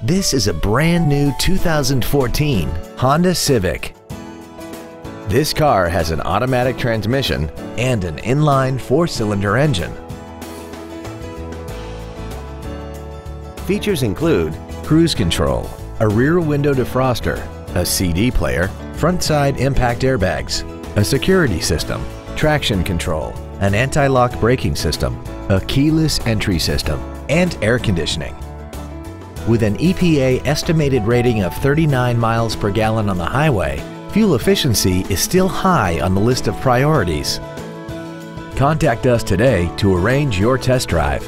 This is a brand new 2014 Honda Civic. This car has an automatic transmission and an inline four-cylinder engine. Features include cruise control, a rear window defroster, a CD player, front side impact airbags, a security system, traction control, an anti-lock braking system, a keyless entry system, and air conditioning. With an EPA estimated rating of 39 miles per gallon on the highway, fuel efficiency is still high on the list of priorities. Contact us today to arrange your test drive.